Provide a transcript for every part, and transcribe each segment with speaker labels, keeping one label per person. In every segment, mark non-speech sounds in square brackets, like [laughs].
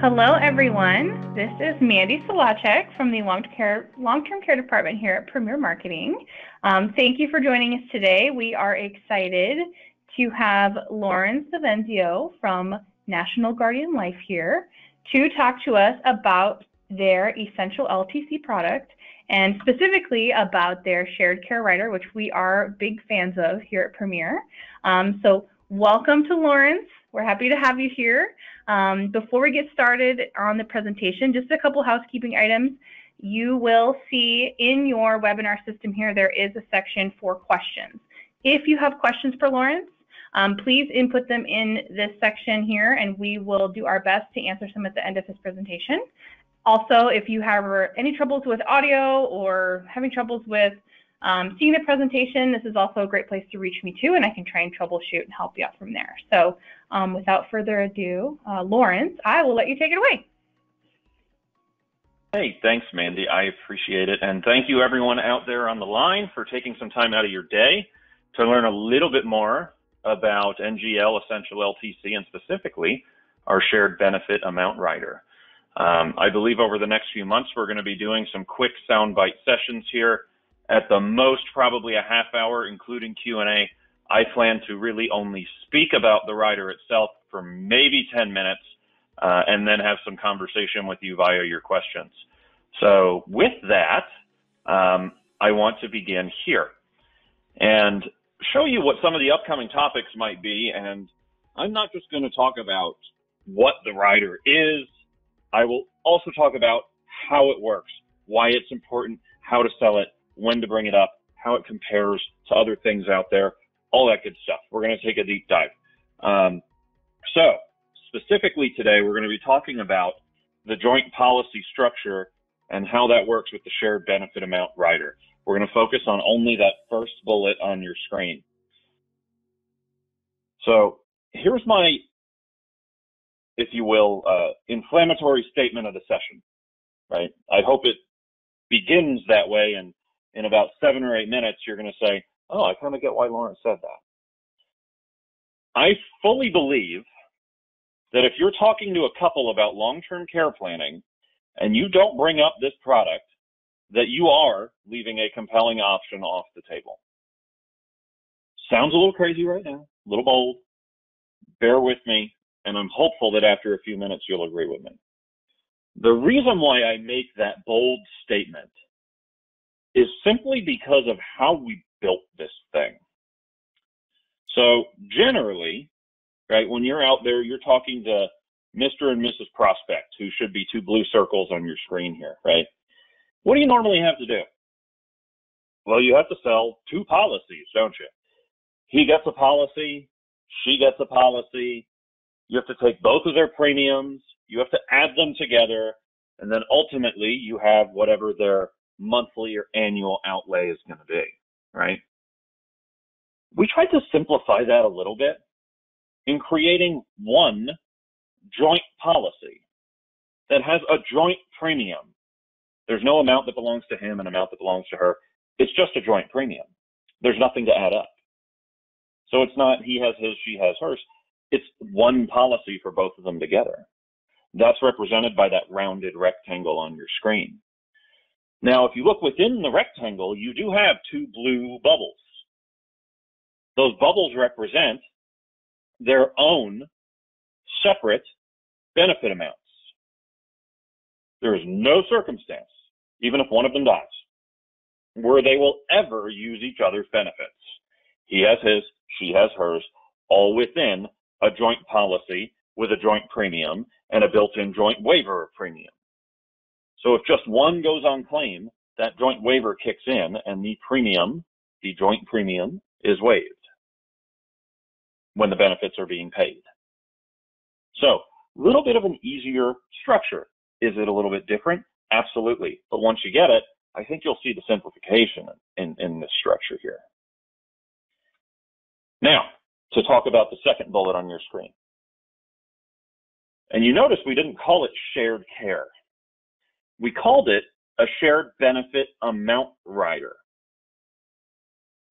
Speaker 1: Hello, everyone. This is Mandy Solacek from the Long-Term Care, Department here at Premier Marketing. Um, thank you for joining us today. We are excited to have Lawrence Vivenzio from National Guardian Life here to talk to us about their Essential LTC product and specifically about their shared care rider, which we are big fans of here at Premier. Um, so welcome to Lawrence. We're happy to have you here. Um, before we get started on the presentation, just a couple housekeeping items. You will see in your webinar system here, there is a section for questions. If you have questions for Lawrence, um, please input them in this section here and we will do our best to answer some at the end of his presentation. Also, if you have any troubles with audio or having troubles with um, seeing the presentation, this is also a great place to reach me too, and I can try and troubleshoot and help you out from there. So um, without further ado, uh, Lawrence, I will let you take it away.
Speaker 2: Hey, thanks, Mandy. I appreciate it. And thank you, everyone out there on the line, for taking some time out of your day to learn a little bit more about NGL Essential LTC and specifically our shared benefit amount rider. Um, I believe over the next few months, we're going to be doing some quick soundbite sessions here at the most probably a half hour, including Q&A. I plan to really only speak about the rider itself for maybe 10 minutes, uh, and then have some conversation with you via your questions. So with that, um, I want to begin here and show you what some of the upcoming topics might be. And I'm not just going to talk about what the rider is. I will also talk about how it works, why it's important, how to sell it, when to bring it up, how it compares to other things out there, all that good stuff. We're going to take a deep dive. Um, so, specifically today, we're going to be talking about the joint policy structure and how that works with the shared benefit amount rider. We're going to focus on only that first bullet on your screen. So, here's my, if you will, uh, inflammatory statement of the session, right? I hope it begins that way and in about seven or eight minutes, you're going to say, oh, I kind of get why Lawrence said that. I fully believe that if you're talking to a couple about long-term care planning and you don't bring up this product, that you are leaving a compelling option off the table. Sounds a little crazy right now, a little bold. Bear with me, and I'm hopeful that after a few minutes you'll agree with me. The reason why I make that bold statement is simply because of how we built this thing. So generally, right, when you're out there, you're talking to Mr. and Mrs. Prospect, who should be two blue circles on your screen here, right? What do you normally have to do? Well, you have to sell two policies, don't you? He gets a policy, she gets a policy. You have to take both of their premiums, you have to add them together, and then ultimately you have whatever their monthly or annual outlay is going to be, right? We tried to simplify that a little bit in creating one joint policy that has a joint premium. There's no amount that belongs to him and amount that belongs to her. It's just a joint premium. There's nothing to add up. So it's not he has his, she has hers. It's one policy for both of them together. That's represented by that rounded rectangle on your screen. Now, if you look within the rectangle, you do have two blue bubbles. Those bubbles represent their own separate benefit amounts. There is no circumstance, even if one of them dies, where they will ever use each other's benefits. He has his, she has hers, all within a joint policy with a joint premium and a built-in joint waiver premium. So if just one goes on claim, that joint waiver kicks in and the premium, the joint premium, is waived when the benefits are being paid. So a little bit of an easier structure. Is it a little bit different? Absolutely. But once you get it, I think you'll see the simplification in, in this structure here. Now, to talk about the second bullet on your screen. And you notice we didn't call it shared care. We called it a shared benefit amount rider.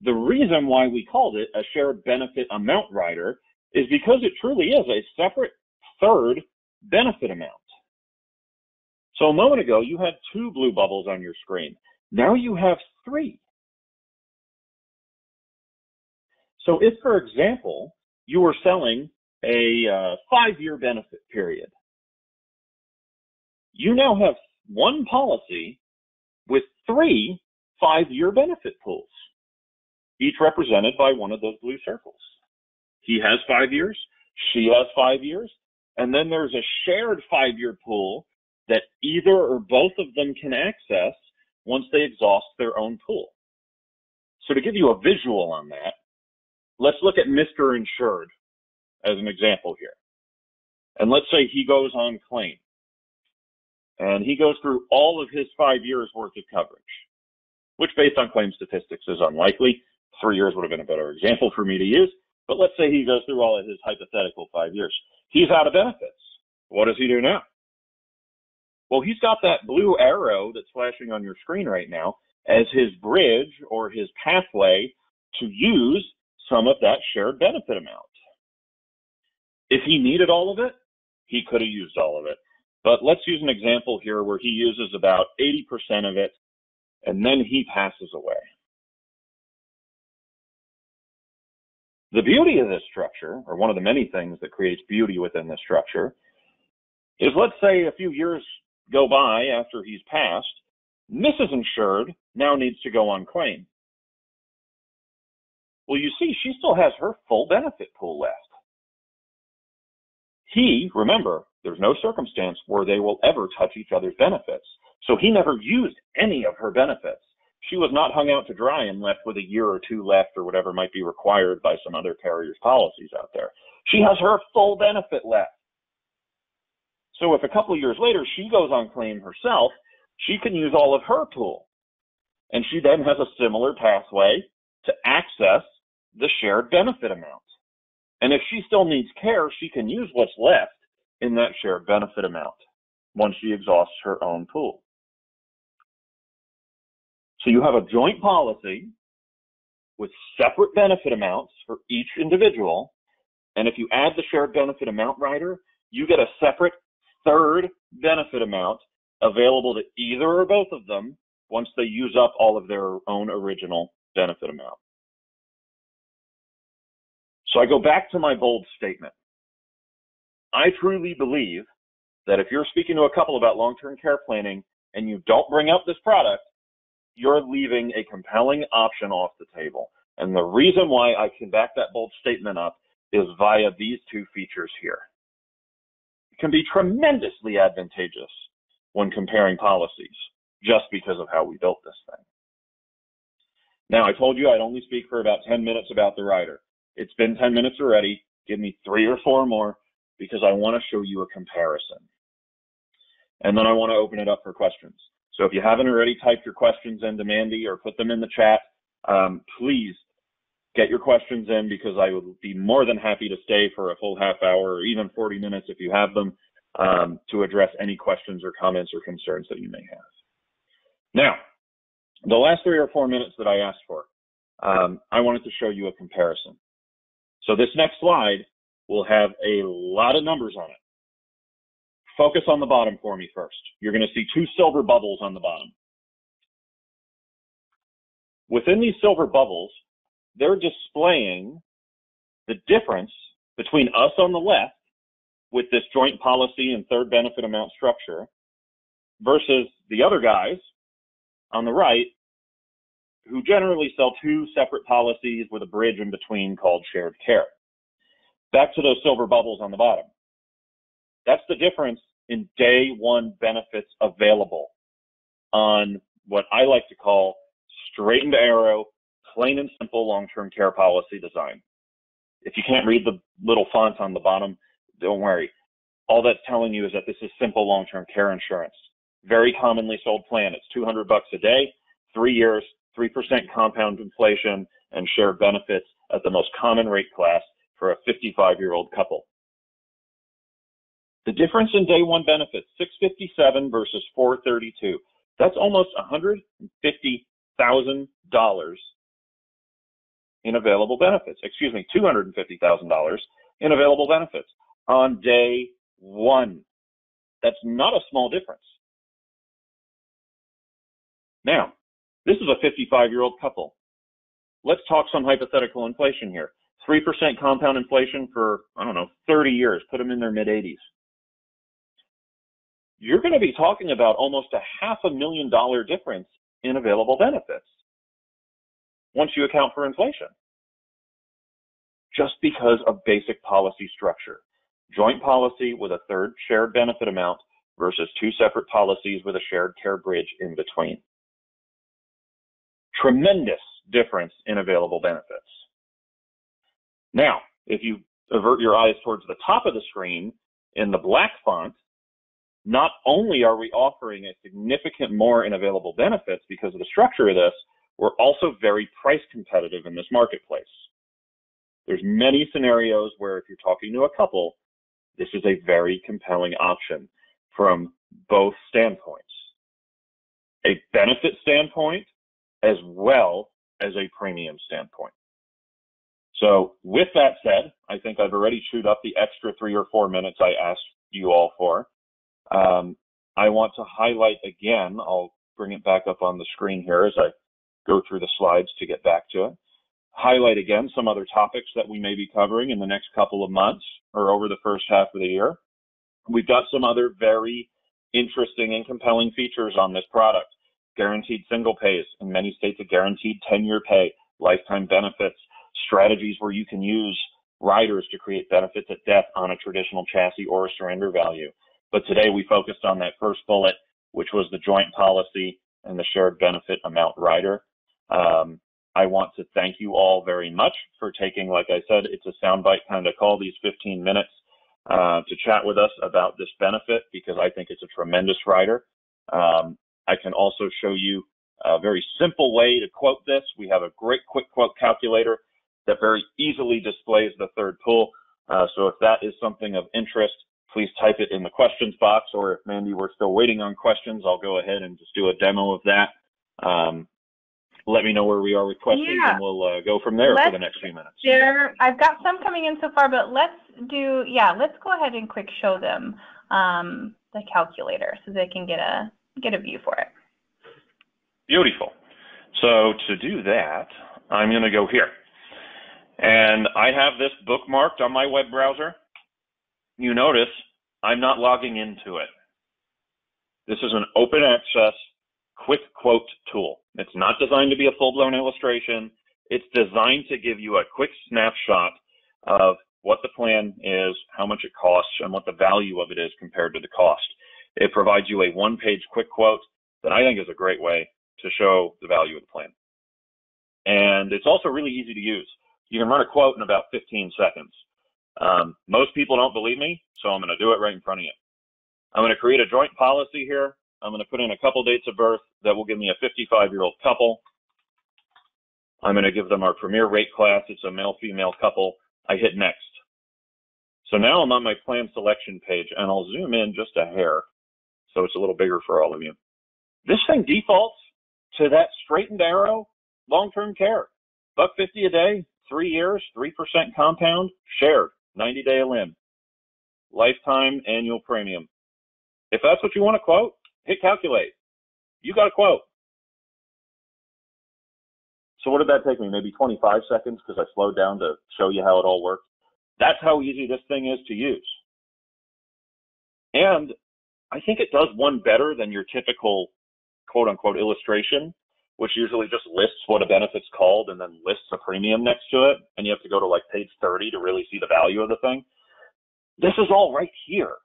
Speaker 2: The reason why we called it a shared benefit amount rider is because it truly is a separate third benefit amount. So a moment ago, you had two blue bubbles on your screen. Now you have three. So if, for example, you were selling a uh, five-year benefit period, you now have one policy with three five-year benefit pools, each represented by one of those blue circles. He has five years, she has five years, and then there's a shared five-year pool that either or both of them can access once they exhaust their own pool. So to give you a visual on that, let's look at Mr. Insured as an example here. And let's say he goes on claim and he goes through all of his five years worth of coverage, which based on claim statistics is unlikely. Three years would have been a better example for me to use. But let's say he goes through all of his hypothetical five years. He's out of benefits. What does he do now? Well, he's got that blue arrow that's flashing on your screen right now as his bridge or his pathway to use some of that shared benefit amount. If he needed all of it, he could have used all of it. But let's use an example here where he uses about 80% of it and then he passes away. The beauty of this structure, or one of the many things that creates beauty within this structure, is let's say a few years go by after he's passed, Mrs. Insured now needs to go on claim. Well, you see, she still has her full benefit pool left. He, remember, there's no circumstance where they will ever touch each other's benefits. So he never used any of her benefits. She was not hung out to dry and left with a year or two left or whatever might be required by some other carrier's policies out there. She has her full benefit left. So if a couple of years later she goes on claim herself, she can use all of her pool. And she then has a similar pathway to access the shared benefit amount. And if she still needs care, she can use what's left in that shared benefit amount once she exhausts her own pool. So you have a joint policy with separate benefit amounts for each individual. And if you add the shared benefit amount rider, you get a separate third benefit amount available to either or both of them once they use up all of their own original benefit amount. So I go back to my bold statement. I truly believe that if you're speaking to a couple about long-term care planning and you don't bring up this product, you're leaving a compelling option off the table. And the reason why I can back that bold statement up is via these two features here It can be tremendously advantageous when comparing policies just because of how we built this thing. Now, I told you I'd only speak for about 10 minutes about the rider. It's been 10 minutes already. Give me three or four more because I want to show you a comparison. And then I want to open it up for questions. So if you haven't already typed your questions into Mandy or put them in the chat, um, please get your questions in because I would be more than happy to stay for a full half hour or even 40 minutes if you have them um, to address any questions or comments or concerns that you may have. Now, the last three or four minutes that I asked for, um, I wanted to show you a comparison. So this next slide will have a lot of numbers on it. Focus on the bottom for me first. You're going to see two silver bubbles on the bottom. Within these silver bubbles, they're displaying the difference between us on the left with this joint policy and third benefit amount structure versus the other guys on the right who generally sell two separate policies with a bridge in between called shared care. Back to those silver bubbles on the bottom. That's the difference in day one benefits available on what I like to call straight and arrow plain and simple long-term care policy design. If you can't read the little font on the bottom, don't worry. All that's telling you is that this is simple long-term care insurance. Very commonly sold plan. It's 200 bucks a day, three years, 3% compound inflation, and shared benefits at the most common rate class for a 55-year-old couple. The difference in day one benefits, 657 versus 432. That's almost $150,000 in available benefits. Excuse me, $250,000 in available benefits on day one. That's not a small difference. Now, this is a 55 year old couple. Let's talk some hypothetical inflation here. 3% compound inflation for, I don't know, 30 years, put them in their mid 80s. You're going to be talking about almost a half a million dollar difference in available benefits once you account for inflation. Just because of basic policy structure. Joint policy with a third shared benefit amount versus two separate policies with a shared care bridge in between. Tremendous difference in available benefits. Now, if you avert your eyes towards the top of the screen in the black font, not only are we offering a significant more in available benefits because of the structure of this, we're also very price competitive in this marketplace. There's many scenarios where if you're talking to a couple, this is a very compelling option from both standpoints. A benefit standpoint as well as a premium standpoint. So with that said, I think I've already chewed up the extra three or four minutes I asked you all for. Um, I want to highlight again, I'll bring it back up on the screen here as I go through the slides to get back to it. Highlight again some other topics that we may be covering in the next couple of months or over the first half of the year. We've got some other very interesting and compelling features on this product. Guaranteed single pays. In many states, a guaranteed 10 year pay, lifetime benefits, strategies where you can use riders to create benefits at death on a traditional chassis or a surrender value. But today we focused on that first bullet, which was the joint policy and the shared benefit amount rider. Um, I want to thank you all very much for taking, like I said, it's a soundbite kind of call, these 15 minutes uh, to chat with us about this benefit because I think it's a tremendous rider. Um, I can also show you a very simple way to quote this. We have a great quick quote calculator that very easily displays the third pull. Uh, so if that is something of interest, please type it in the questions box, or if Mandy, we're still waiting on questions, I'll go ahead and just do a demo of that. Um, let me know where we are with questions, yeah. and we'll uh, go from there let's for the next few minutes.
Speaker 1: There, I've got some coming in so far, but let's do, yeah, let's go ahead and quick show them um, the calculator so they can get a get a view for it.
Speaker 2: Beautiful. So to do that, I'm going to go here. And I have this bookmarked on my web browser. You notice I'm not logging into it. This is an open access quick quote tool. It's not designed to be a full blown illustration. It's designed to give you a quick snapshot of what the plan is, how much it costs, and what the value of it is compared to the cost. It provides you a one page quick quote that I think is a great way to show the value of the plan. And it's also really easy to use. You can run a quote in about 15 seconds. Um, most people don't believe me, so I'm going to do it right in front of you. I'm going to create a joint policy here. I'm going to put in a couple dates of birth that will give me a 55 year old couple. I'm going to give them our premier rate class. It's a male female couple. I hit next. So now I'm on my plan selection page and I'll zoom in just a hair so it's a little bigger for all of you. This thing defaults to that straightened arrow long term care. Buck 50 a day, three years, 3% compound, shared, 90 day elim, lifetime annual premium. If that's what you want to quote, hit calculate. You got a quote. So what did that take me? Maybe 25 seconds because I slowed down to show you how it all works. That's how easy this thing is to use. And I think it does one better than your typical quote unquote illustration which usually just lists what a benefit's called and then lists a premium next to it. And you have to go to like page 30 to really see the value of the thing. This is all right here.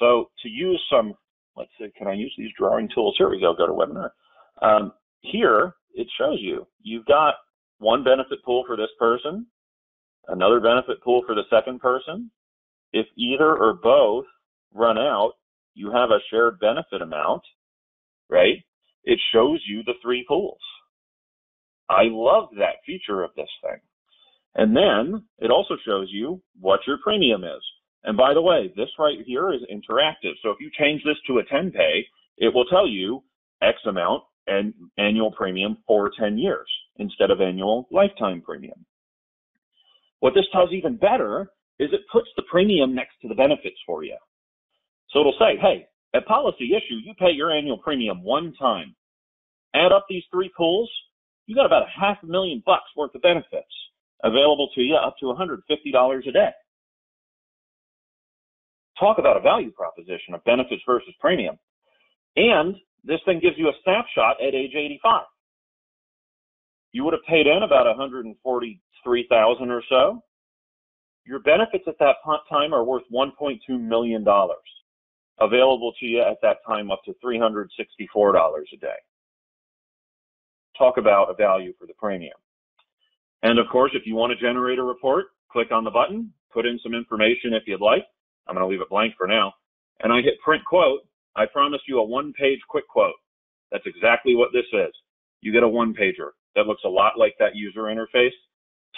Speaker 2: So to use some, let's see, can I use these drawing tools? Here we go, go to webinar. Um, here it shows you, you've got one benefit pool for this person, another benefit pool for the second person. If either or both run out, you have a shared benefit amount, right? It shows you the three pools. I love that feature of this thing. And then it also shows you what your premium is. And by the way, this right here is interactive. So if you change this to a 10 pay, it will tell you X amount and annual premium for 10 years instead of annual lifetime premium. What this does even better is it puts the premium next to the benefits for you. So it'll say, hey, at policy issue, you pay your annual premium one time. add up these three pools, you got about a half a million bucks worth of benefits available to you up to $150 a day. Talk about a value proposition of benefits versus premium. And this thing gives you a snapshot at age 85. You would have paid in about 143,000 or so. Your benefits at that time are worth 1.2 million dollars, available to you at that time up to 364 dollars a day. Talk about a value for the premium. And of course, if you want to generate a report, click on the button, put in some information if you'd like. I'm going to leave it blank for now. And I hit print quote. I promise you a one page quick quote. That's exactly what this is. You get a one pager that looks a lot like that user interface.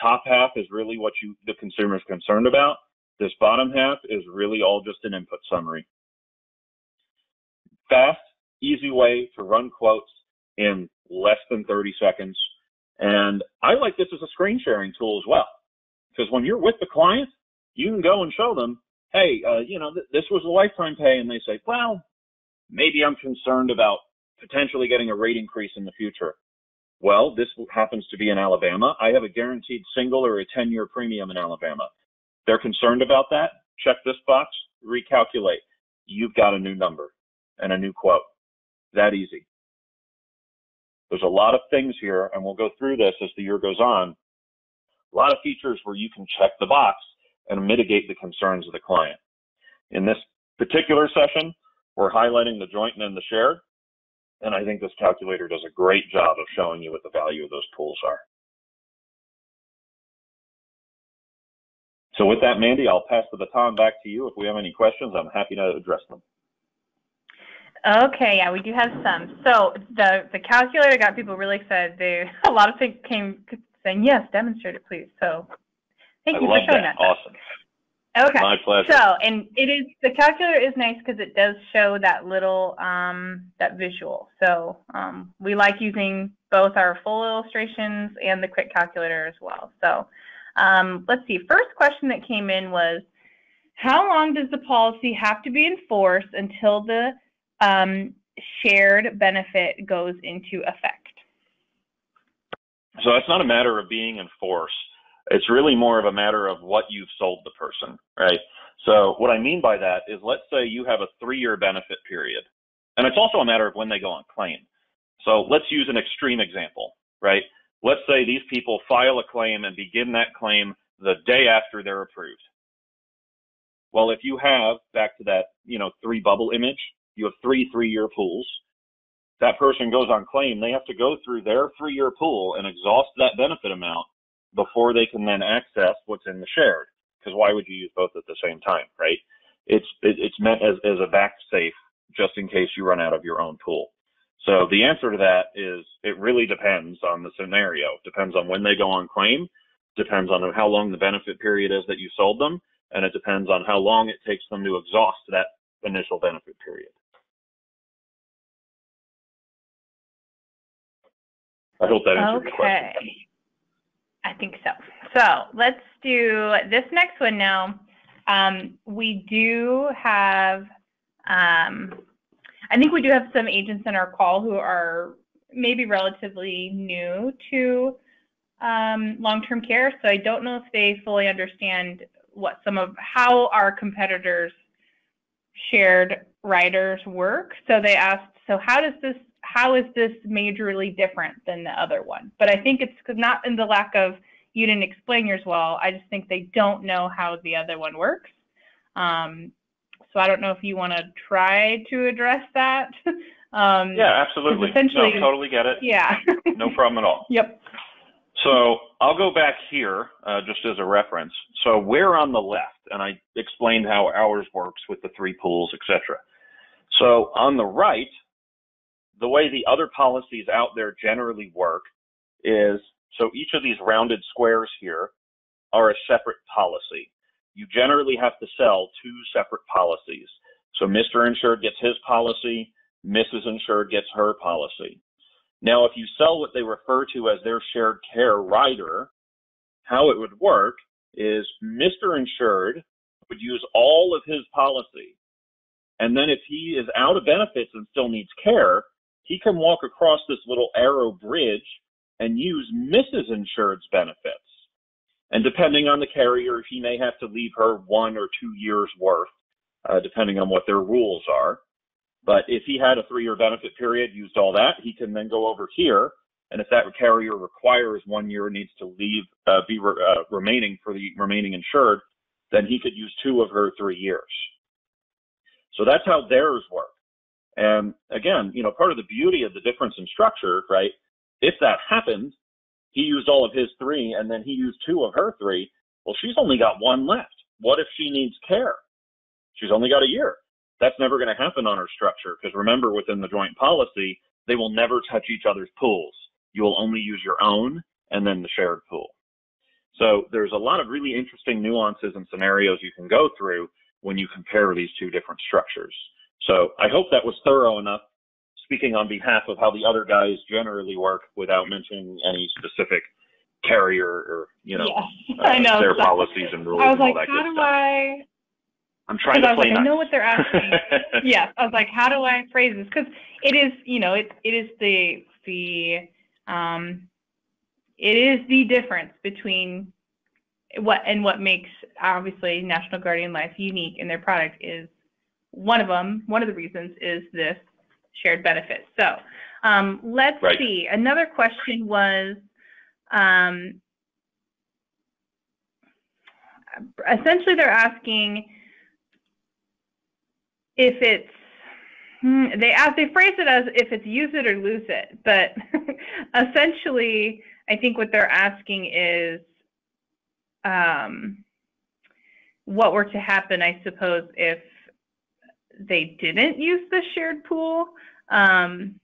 Speaker 2: Top half is really what you, the consumer is concerned about. This bottom half is really all just an input summary. Fast, easy way to run quotes in less than 30 seconds. And I like this as a screen sharing tool as well. Because when you're with the client, you can go and show them, hey, uh, you know, th- this was a lifetime pay. And they say, well, maybe I'm concerned about potentially getting a rate increase in the future. Well, this happens to be in Alabama. I have a guaranteed single or a 10 year premium in Alabama. They're concerned about that. Check this box, recalculate. You've got a new number and a new quote. That easy. There's a lot of things here, and we'll go through this as the year goes on. A lot of features where you can check the box and mitigate the concerns of the client. In this particular session, we're highlighting the joint and the shared. And I think this calculator does a great job of showing you what the value of those pools are. So with that, Mandy, I'll pass the baton back to you. If we have any questions, I'm happy to address them.
Speaker 1: Okay, yeah, we do have some. So the the calculator got people really excited. They [laughs] a lot of people came saying yes, demonstrate it, please. So thank
Speaker 2: I
Speaker 1: you for showing
Speaker 2: that.
Speaker 1: that.
Speaker 2: Awesome.
Speaker 1: Okay.
Speaker 2: My pleasure.
Speaker 1: So, and it is the calculator is nice because it does show that little um, that visual. So um, we like using both our full illustrations and the quick calculator as well. So um, let's see. First question that came in was, how long does the policy have to be enforced until the um, shared benefit goes into effect?
Speaker 2: So it's not a matter of being in force. It's really more of a matter of what you've sold the person, right? So what I mean by that is let's say you have a three-year benefit period. And it's also a matter of when they go on claim. So let's use an extreme example, right? Let's say these people file a claim and begin that claim the day after they're approved. Well, if you have, back to that, you know, three bubble image, you have three three-year pools. That person goes on claim, they have to go through their three-year pool and exhaust that benefit amount before they can then access what's in the shared. Because why would you use both at the same time, right? It's it, it's meant as as a back safe just in case you run out of your own pool. So the answer to that is it really depends on the scenario. Depends on when they go on claim. Depends on how long the benefit period is that you sold them, and it depends on how long it takes them to exhaust that initial benefit period. I hope that answered your question.
Speaker 1: Okay. I think so. So let's do this next one now. Um, we do have, um, I think we do have some agents in our call who are maybe relatively new to um, long-term care. So I don't know if they fully understand what some of how our competitors shared riders work. So they asked, so how does this how is this majorly different than the other one? But I think it's not in the lack of you didn't explain yours well. I just think they don't know how the other one works. Um, so I don't know if you want to try to address that. [laughs]
Speaker 2: um, yeah, absolutely. Essentially, no, totally get it.
Speaker 1: Yeah.
Speaker 2: no problem at all. [laughs]
Speaker 1: Yep.
Speaker 2: So I'll go back here uh, just as a reference. So we're on the left, and I explained how ours works with the three pools, etc. So on the right, the way the other policies out there generally work is so each of these rounded squares here are a separate policy. You generally have to sell two separate policies. So Mr. Insured gets his policy, Mrs. Insured gets her policy. Now, if you sell what they refer to as their shared care rider, how it would work is Mr. Insured would use all of his policy. And then if he is out of benefits and still needs care, he can walk across this little arrow bridge and use Mrs. Insured's benefits. And depending on the carrier, he may have to leave her one or two years worth, uh, depending on what their rules are. But if he had a three-year benefit period, used all that, he can then go over here. And if that carrier requires one year needs to leave, uh, be re- uh, remaining for the remaining insured, then he could use two of her three years. So that's how theirs work. And again, you know, part of the beauty of the difference in structure, right? If that happened, he used all of his three and then he used two of her three. Well, she's only got one left. What if she needs care? She's only got a year. That's never going to happen on her structure because remember, within the joint policy, they will never touch each other's pools. You will only use your own and then the shared pool. So there's a lot of really interesting nuances and scenarios you can go through when you compare these two different structures. So I hope that was thorough enough speaking on behalf of how the other guys generally work without mentioning any specific carrier or you know,
Speaker 1: yeah, uh, I know
Speaker 2: their policies and rules.
Speaker 1: I was
Speaker 2: like,
Speaker 1: how do
Speaker 2: stuff.
Speaker 1: I?
Speaker 2: I'm trying to
Speaker 1: I was
Speaker 2: play
Speaker 1: like,
Speaker 2: nice.
Speaker 1: I know what they're asking. [laughs] yes, I was like, how do I phrase this? Because it is, you know, it it is the the um, it is the difference between what and what makes obviously National Guardian Life unique in their product is one of them. One of the reasons is this shared benefit. So um, let's
Speaker 2: right.
Speaker 1: see. Another question was um, essentially they're asking if it's hmm, they ask they phrase it as if it's use it or lose it, but [laughs] essentially I think what they're asking is um, what were to happen, I suppose, if they didn't use the shared pool. Um,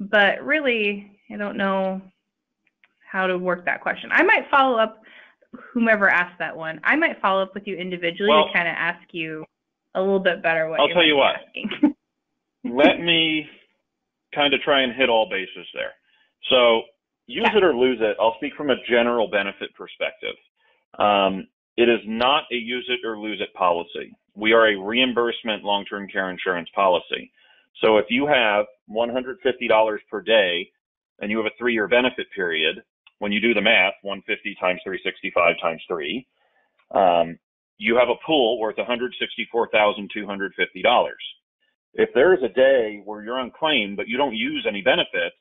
Speaker 1: but really, I don't know how to work that question. I might follow up, whomever asked that one, I might follow up with you individually
Speaker 2: well,
Speaker 1: to kind of ask you a little bit better what
Speaker 2: I'll
Speaker 1: you're
Speaker 2: tell you what. [laughs] Let me kind of try and hit all bases there. So use
Speaker 1: Okay.
Speaker 2: it or lose it. I'll speak from a general benefit perspective. Um, it is not a use it or lose it policy. We are a reimbursement long-term care insurance policy. So if you have $150 per day and you have a three-year benefit period, when you do the math, 150 times 365 times three, um, you have a pool worth $164,250. If there is a day where you're on claim but you don't use any benefits,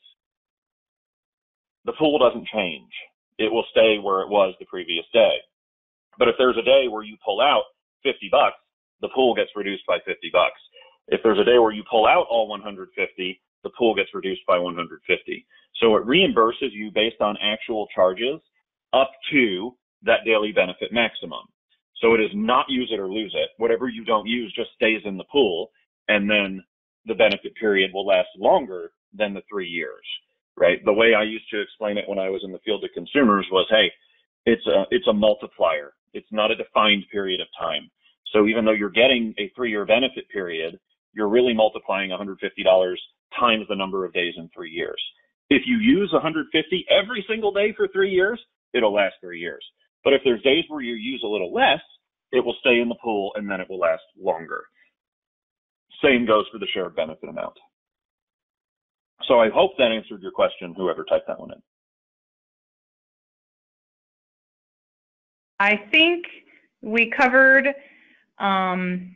Speaker 2: the pool doesn't change. It will stay where it was the previous day. But if there's a day where you pull out 50 bucks, the pool gets reduced by 50 bucks. If there's a day where you pull out all 150, the pool gets reduced by 150. So it reimburses you based on actual charges up to that daily benefit maximum. So it is not use it or lose it. Whatever you don't use just stays in the pool and then the benefit period will last longer than the three years, right? The way I used to explain it when I was in the field of consumers was, hey, it's a, it's a multiplier. It's not a defined period of time. So even though you're getting a three year benefit period, you're really multiplying $150 times the number of days in three years. If you use 150 every single day for three years, it'll last three years. But if there's days where you use a little less, it will stay in the pool and then it will last longer. Same goes for the shared benefit amount. So I hope that answered your question, whoever typed that one in.
Speaker 1: I think we covered um,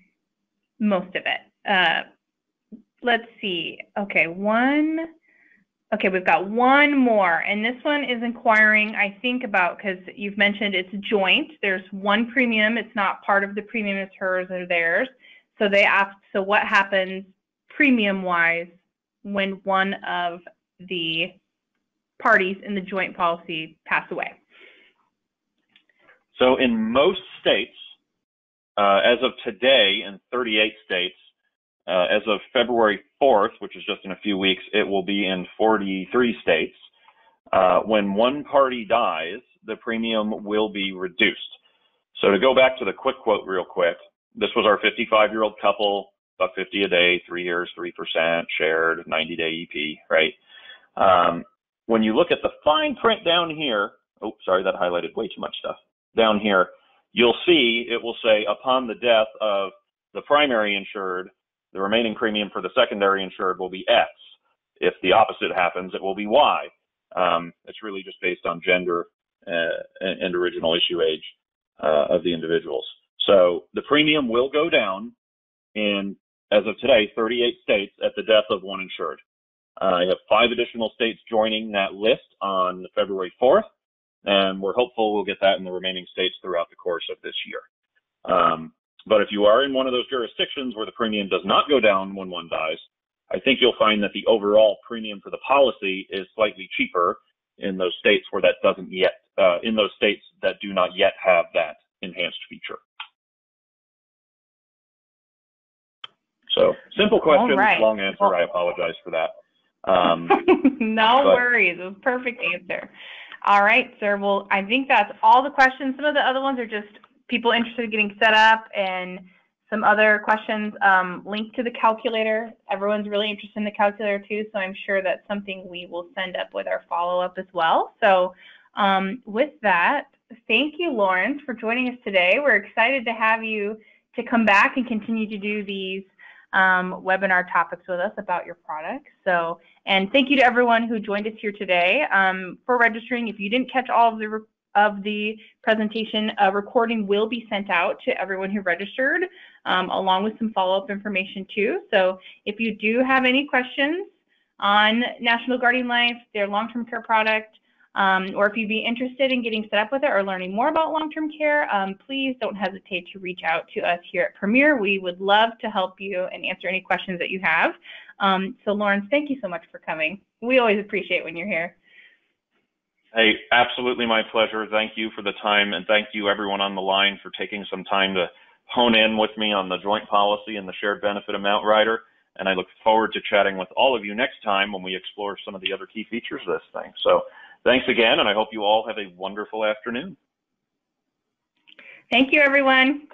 Speaker 1: most of it. Uh, let's see. Okay, one. Okay, we've got one more, and this one is inquiring, I think, about because you've mentioned it's joint. There's one premium. It's not part of the premium. It's hers or theirs. So they ask, so what happens premium-wise when one of the parties in the joint policy pass away?
Speaker 2: So in most states, uh, as of today, in 38 states, uh, as of February 4th, which is just in a few weeks, it will be in 43 states. Uh, when one party dies, the premium will be reduced. So to go back to the quick quote real quick, this was our 55 year old couple, about 50 a day, three years, 3% shared, 90 day EP, right? Um, when you look at the fine print down here, oh, sorry, that highlighted way too much stuff. Down here, you'll see it will say upon the death of the primary insured, the remaining premium for the secondary insured will be X. If the opposite happens, it will be Y. Um, it's really just based on gender uh, and original issue age uh, of the individuals. So the premium will go down in, as of today, 38 states at the death of one insured. Uh, you have five additional states joining that list on February 4th, and we're hopeful we'll get that in the remaining states throughout the course of this year. Um, but if you are in one of those jurisdictions where the premium does not go down when one dies, I think you'll find that the overall premium for the policy is slightly cheaper in those states where that doesn't yet, uh, in those states that do not yet have that enhanced feature. So simple question, right. long answer. Well, I apologize for that.
Speaker 1: Um, [laughs] no but, worries. It was perfect answer. All right, sir. Well, I think that's all the questions. Some of the other ones are just people interested in getting set up and some other questions. Um, link to the calculator. Everyone's really interested in the calculator too, so I'm sure that's something we will send up with our follow-up as well. So um, with that, thank you, Lawrence, for joining us today. We're excited to have you to come back and continue to do these um, webinar topics with us about your products. So, and thank you to everyone who joined us here today um, for registering. If you didn't catch all of the of the presentation, a recording will be sent out to everyone who registered, um, along with some follow-up information too. So, if you do have any questions on National Guardian Life, their long-term care product, um, or if you'd be interested in getting set up with it or learning more about long-term care, um, please don't hesitate to reach out to us here at Premier. We would love to help you and answer any questions that you have. Um, so Lawrence, thank you so much for coming. We always appreciate when you're here.
Speaker 2: Hey, absolutely my pleasure. Thank you for the time and thank you everyone on the line for taking some time to hone in with me on the joint policy and the shared benefit amount rider. And I look forward to chatting with all of you next time when we explore some of the other key features of this thing. So Thanks again, and I hope you all have a wonderful afternoon.
Speaker 1: Thank you, everyone.